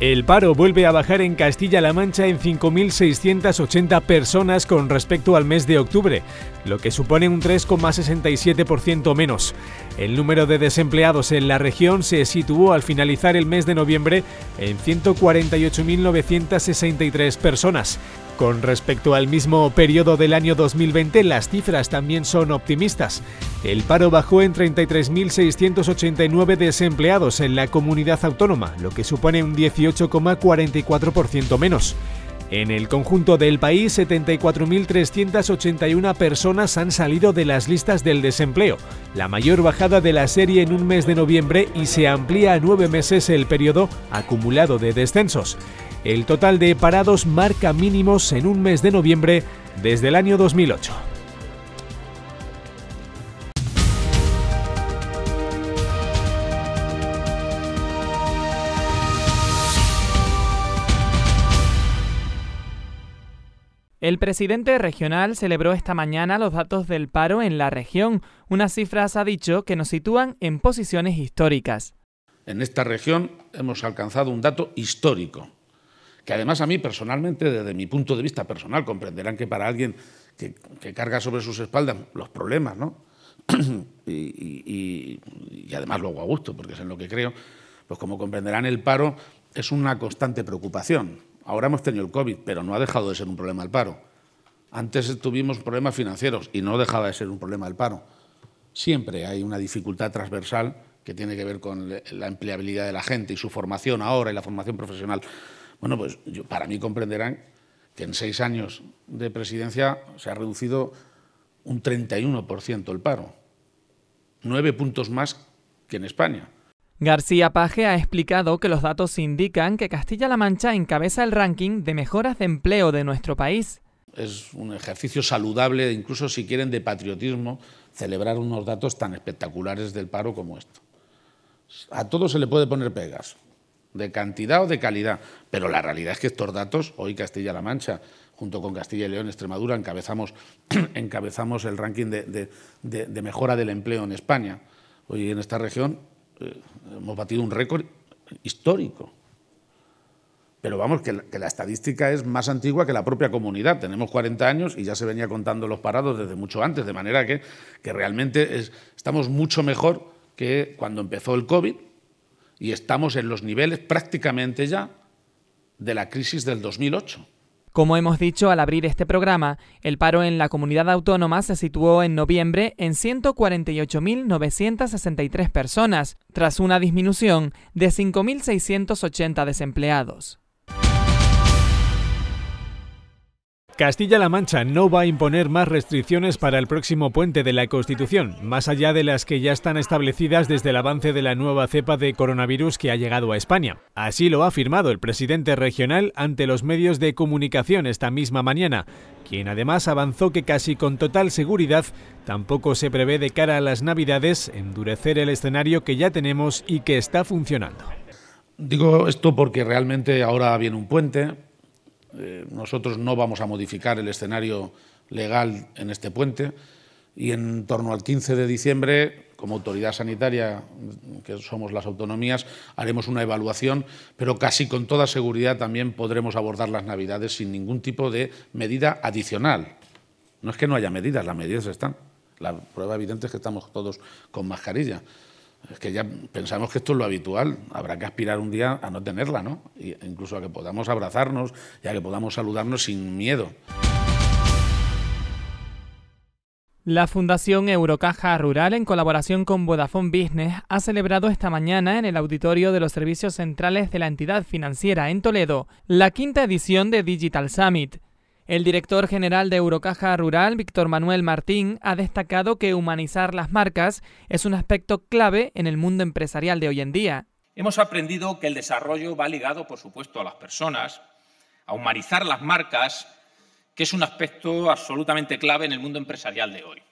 El paro vuelve a bajar en Castilla-La Mancha en 5.680 personas con respecto al mes de octubre, lo que supone un 3,67% menos. El número de desempleados en la región se situó al finalizar el mes de noviembre en 148.963 personas. Con respecto al mismo periodo del año 2020, las cifras también son optimistas. El paro bajó en 33.689 desempleados en la comunidad autónoma, lo que supone un 18,44% menos. En el conjunto del país, 74.381 personas han salido de las listas del desempleo, la mayor bajada de la serie en un mes de noviembre y se amplía a nueve meses el periodo acumulado de descensos. El total de parados marca mínimos en un mes de noviembre desde el año 2008. El presidente regional celebró esta mañana los datos del paro en la región. Unas cifras ha dicho que nos sitúan en posiciones históricas. En esta región hemos alcanzado un dato histórico que además a mí personalmente, desde mi punto de vista personal, comprenderán que para alguien que, carga sobre sus espaldas los problemas, ¿no? y, además luego a gusto, porque es en lo que creo, pues como comprenderán, el paro es una constante preocupación. Ahora hemos tenido el COVID, pero no ha dejado de ser un problema el paro. Antes tuvimos problemas financieros y no dejaba de ser un problema el paro. Siempre hay una dificultad transversal que tiene que ver con la empleabilidad de la gente y su formación ahora y la formación profesional. Bueno, pues para mí comprenderán que en seis años de presidencia se ha reducido un 31% el paro, nueve puntos más que en España. García Paje ha explicado que los datos indican que Castilla-La Mancha encabeza el ranking de mejoras de empleo de nuestro país. Es un ejercicio saludable, incluso si quieren, de patriotismo, celebrar unos datos tan espectaculares del paro como esto. A todo se le puede poner pegas, de cantidad o de calidad. Pero la realidad es que estos datos, hoy Castilla-La Mancha, junto con Castilla y León, Extremadura, encabezamos, encabezamos el ranking de, mejora del empleo en España. Hoy en esta región eh, hemos batido un récord histórico. Pero vamos, que la, estadística es más antigua que la propia comunidad. Tenemos 40 años y ya se venía contando los parados desde mucho antes, de manera que, que realmente estamos mucho mejor que cuando empezó el COVID, y estamos en los niveles prácticamente ya de la crisis del 2008. Como hemos dicho al abrir este programa, el paro en la comunidad autónoma se situó en noviembre en 148.963 personas, tras una disminución de 5.680 desempleados. Castilla-La Mancha no va a imponer más restricciones para el próximo puente de la Constitución, más allá de las que ya están establecidas desde el avance de la nueva cepa de coronavirus que ha llegado a España. Así lo ha afirmado el presidente regional ante los medios de comunicación esta misma mañana, quien además avanzó que casi con total seguridad tampoco se prevé de cara a las Navidades endurecer el escenario que ya tenemos y que está funcionando. Digo esto porque realmente ahora viene un puente, eh, nosotros no vamos a modificar el escenario legal en este puente y en torno al 15 de diciembre, como autoridad sanitaria, que somos las autonomías, haremos una evaluación, pero casi con toda seguridad también podremos abordar las Navidades sin ningún tipo de medida adicional. No es que no haya medidas, las medidas están. La prueba evidente es que estamos todos con mascarilla. Es que ya pensamos que esto es lo habitual, habrá que aspirar un día a no tenerla, ¿no? Incluso a que podamos abrazarnos y a que podamos saludarnos sin miedo. La Fundación Eurocaja Rural, en colaboración con Vodafone Business, ha celebrado esta mañana en el auditorio de los servicios centrales de la entidad financiera en Toledo la quinta edición de Digital Summit. El director general de Eurocaja Rural, Víctor Manuel Martín, ha destacado que humanizar las marcas es un aspecto clave en el mundo empresarial de hoy en día. Hemos aprendido que el desarrollo va ligado, por supuesto, a las personas, a humanizar las marcas, que es un aspecto absolutamente clave en el mundo empresarial de hoy.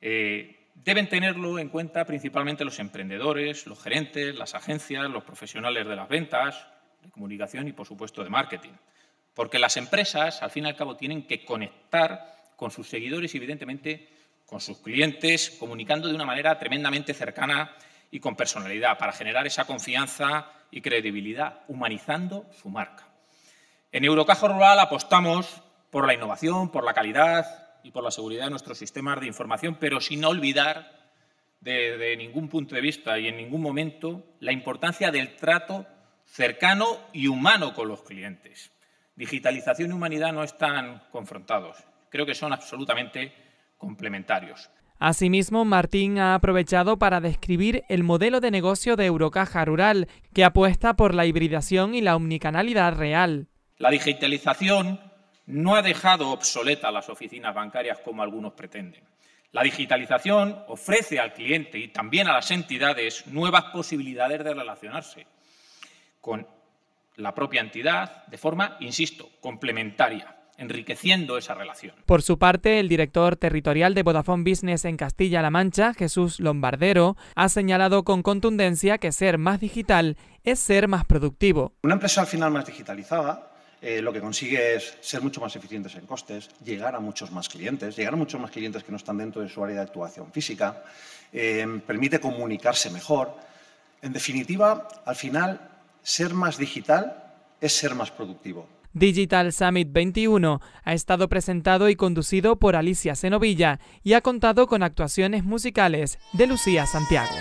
Eh, deben tenerlo en cuenta principalmente los emprendedores, los gerentes, las agencias, los profesionales de las ventas, de comunicación y, por supuesto, de marketing. Porque las empresas, al fin y al cabo, tienen que conectar con sus seguidores y, evidentemente, con sus clientes, comunicando de una manera tremendamente cercana y con personalidad, para generar esa confianza y credibilidad, humanizando su marca. En Eurocaja Rural apostamos por la innovación, por la calidad y por la seguridad de nuestros sistemas de información, pero sin olvidar de, ningún punto de vista y en ningún momento la importancia del trato cercano y humano con los clientes. Digitalización y humanidad no están confrontados, creo que son absolutamente complementarios. Asimismo, Martín ha aprovechado para describir el modelo de negocio de Eurocaja Rural, que apuesta por la hibridación y la omnicanalidad real. La digitalización no ha dejado obsoleta las oficinas bancarias como algunos pretenden. La digitalización ofrece al cliente y también a las entidades nuevas posibilidades de relacionarse con la propia entidad de forma, insisto, complementaria enriqueciendo esa relación. Por su parte, el director territorial de Vodafone Business en Castilla-La Mancha, Jesús Lombardero, ha señalado con contundencia que ser más digital es ser más productivo. Una empresa al final más digitalizada eh, lo que consigue es ser mucho más eficientes en costes, llegar a muchos más clientes, llegar a muchos más clientes que no están dentro de su área de actuación física, eh, permite comunicarse mejor. En definitiva, al final, ser más digital es ser más productivo. Digital Summit 21 ha estado presentado y conducido por Alicia Senovilla y ha contado con actuaciones musicales de Lucía Santiago.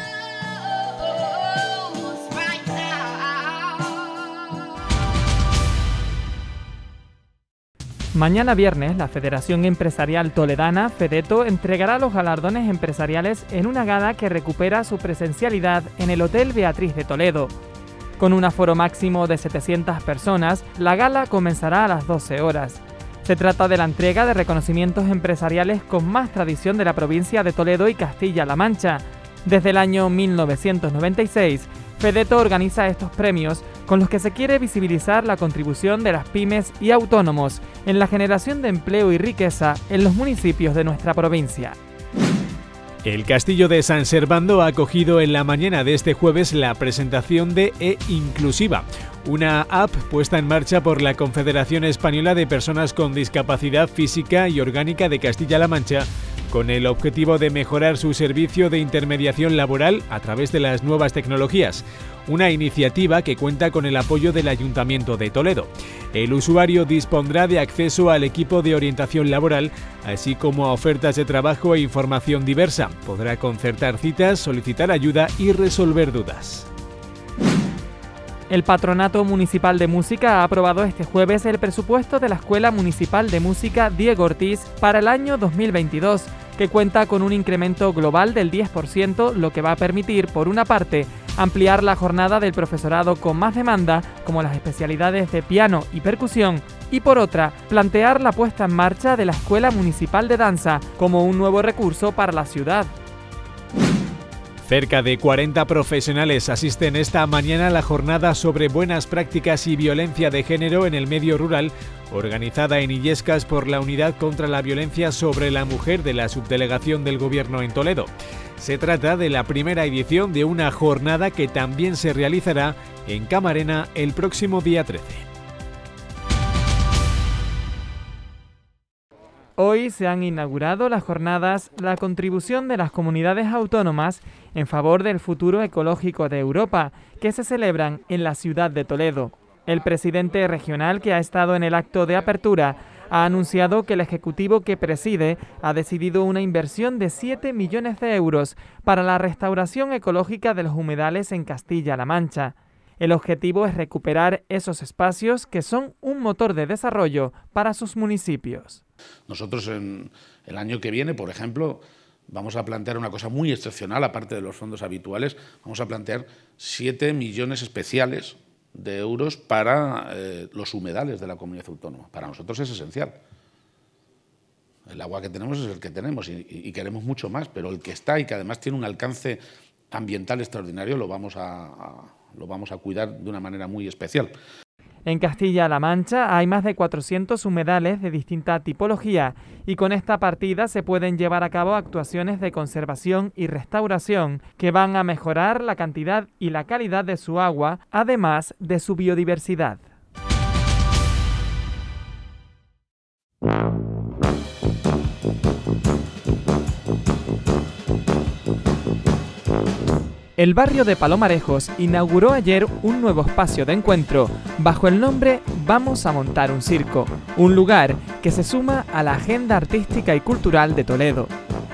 Mañana viernes, la Federación Empresarial Toledana, FEDETO, entregará los galardones empresariales en una gala que recupera su presencialidad en el Hotel Beatriz de Toledo. Con un aforo máximo de 700 personas, la gala comenzará a las 12 horas. Se trata de la entrega de reconocimientos empresariales con más tradición de la provincia de Toledo y Castilla-La Mancha. Desde el año 1996, FEDETO organiza estos premios con los que se quiere visibilizar la contribución de las pymes y autónomos en la generación de empleo y riqueza en los municipios de nuestra provincia. El Castillo de San Servando ha acogido en la mañana de este jueves la presentación de E-Inclusiva, una app puesta en marcha por la Confederación Española de Personas con Discapacidad Física y Orgánica de Castilla-La Mancha con el objetivo de mejorar su servicio de intermediación laboral a través de las nuevas tecnologías, una iniciativa que cuenta con el apoyo del Ayuntamiento de Toledo. El usuario dispondrá de acceso al equipo de orientación laboral, así como a ofertas de trabajo e información diversa. Podrá concertar citas, solicitar ayuda y resolver dudas. El Patronato Municipal de Música ha aprobado este jueves el presupuesto de la Escuela Municipal de Música Diego Ortiz para el año 2022 que cuenta con un incremento global del 10%, lo que va a permitir, por una parte, ampliar la jornada del profesorado con más demanda, como las especialidades de piano y percusión, y por otra, plantear la puesta en marcha de la Escuela Municipal de Danza como un nuevo recurso para la ciudad. Cerca de 40 profesionales asisten esta mañana a la jornada sobre buenas prácticas y violencia de género en el medio rural, organizada en Illescas por la Unidad contra la Violencia sobre la Mujer de la Subdelegación del Gobierno en Toledo. Se trata de la primera edición de una jornada que también se realizará en Camarena el próximo día 13. Hoy se han inaugurado las jornadas La contribución de las comunidades autónomas en favor del futuro ecológico de Europa, que se celebran en la ciudad de Toledo. El presidente regional que ha estado en el acto de apertura ha anunciado que el Ejecutivo que preside ha decidido una inversión de 7 millones de euros para la restauración ecológica de los humedales en Castilla-La Mancha. El objetivo es recuperar esos espacios que son un motor de desarrollo para sus municipios. Nosotros en el año que viene, por ejemplo, vamos a plantear una cosa muy excepcional, aparte de los fondos habituales, vamos a plantear 7 millones especiales de euros para eh, los humedales de la comunidad autónoma. Para nosotros es esencial. El agua que tenemos es el que tenemos y, queremos mucho más, pero el que está y que además tiene un alcance ambiental extraordinario lo vamos a lo vamos a cuidar de una manera muy especial. En Castilla-La Mancha hay más de 400 humedales de distinta tipología y con esta partida se pueden llevar a cabo actuaciones de conservación y restauración que van a mejorar la cantidad y la calidad de su agua, además de su biodiversidad. El barrio de Palomarejos inauguró ayer un nuevo espacio de encuentro bajo el nombre Vamos a montar un circo, un lugar que se suma a la agenda artística y cultural de Toledo.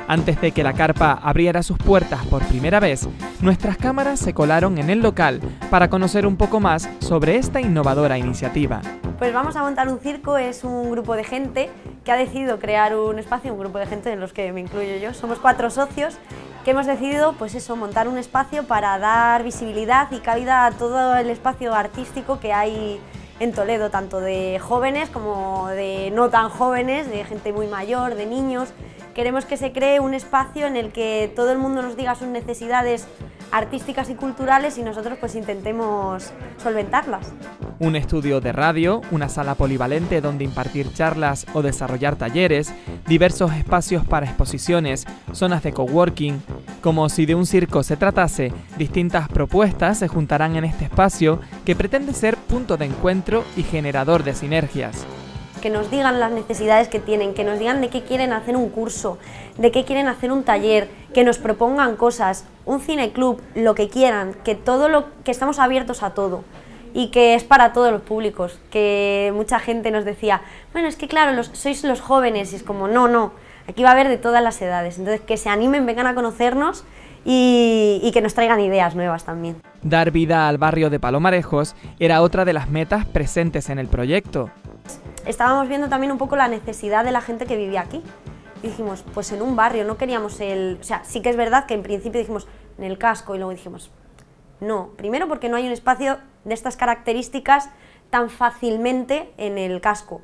Antes de que la carpa abriera sus puertas por primera vez, nuestras cámaras se colaron en el local para conocer un poco más sobre esta innovadora iniciativa. Pues vamos a montar un circo, es un grupo de gente que ha decidido crear un espacio, un grupo de gente en los que me incluyo yo. Somos cuatro socios hemos decidido pues eso, montar un espacio para dar visibilidad y cabida a todo el espacio artístico que hay en Toledo, tanto de jóvenes como de no tan jóvenes, de gente muy mayor, de niños. Queremos que se cree un espacio en el que todo el mundo nos diga sus necesidades artísticas y culturales y nosotros pues intentemos solventarlas. Un estudio de radio, una sala polivalente donde impartir charlas o desarrollar talleres, diversos espacios para exposiciones, zonas de coworking. Como si de un circo se tratase, distintas propuestas se juntarán en este espacio que pretende ser punto de encuentro y generador de sinergias. Que nos digan las necesidades que tienen, que nos digan de qué quieren hacer un curso, de qué quieren hacer un taller, que nos propongan cosas, un cineclub, lo que quieran, que todo lo que estamos abiertos a todo y que es para todos los públicos, que mucha gente nos decía, bueno, es que claro, los, sois los jóvenes y es como, no, no, aquí va a haber de todas las edades, entonces que se animen, vengan a conocernos y, y, que nos traigan ideas nuevas también. Dar vida al barrio de Palomarejos era otra de las metas presentes en el proyecto estábamos viendo también un poco la necesidad de la gente que vivía aquí. Y dijimos, pues en un barrio, no queríamos el... O sea, sí que es verdad que en principio dijimos en el casco y luego dijimos, no, primero porque no hay un espacio de estas características tan fácilmente en el casco.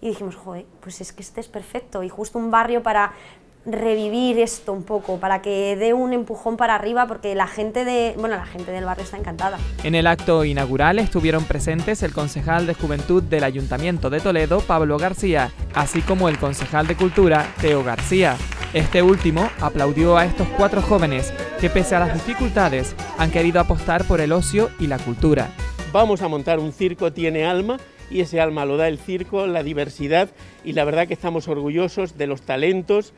Y dijimos, joder, pues es que este es perfecto y justo un barrio para revivir esto un poco, para que dé un empujón para arriba, porque la gente, de, bueno, la gente del barrio está encantada. En el acto inaugural estuvieron presentes el concejal de Juventud del Ayuntamiento de Toledo, Pablo García, así como el concejal de Cultura, Teo García. Este último aplaudió a estos cuatro jóvenes que pese a las dificultades han querido apostar por el ocio y la cultura. Vamos a montar un circo, tiene alma y ese alma lo da el circo, la diversidad y la verdad que estamos orgullosos de los talentos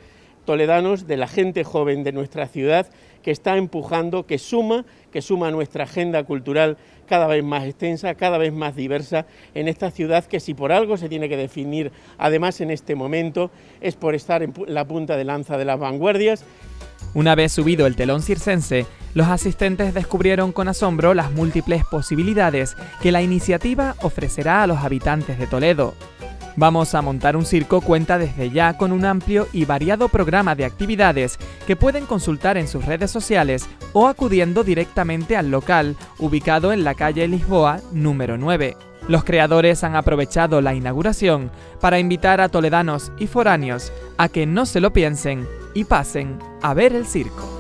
toledanos, de la gente joven de nuestra ciudad que está empujando, que suma, que suma nuestra agenda cultural cada vez más extensa, cada vez más diversa en esta ciudad que si por algo se tiene que definir, además en este momento, es por estar en la punta de lanza de las vanguardias. Una vez subido el telón circense, los asistentes descubrieron con asombro las múltiples posibilidades que la iniciativa ofrecerá a los habitantes de Toledo. Vamos a montar un circo cuenta desde ya con un amplio y variado programa de actividades que pueden consultar en sus redes sociales o acudiendo directamente al local ubicado en la calle Lisboa número 9. Los creadores han aprovechado la inauguración para invitar a toledanos y foráneos a que no se lo piensen y pasen a ver el circo.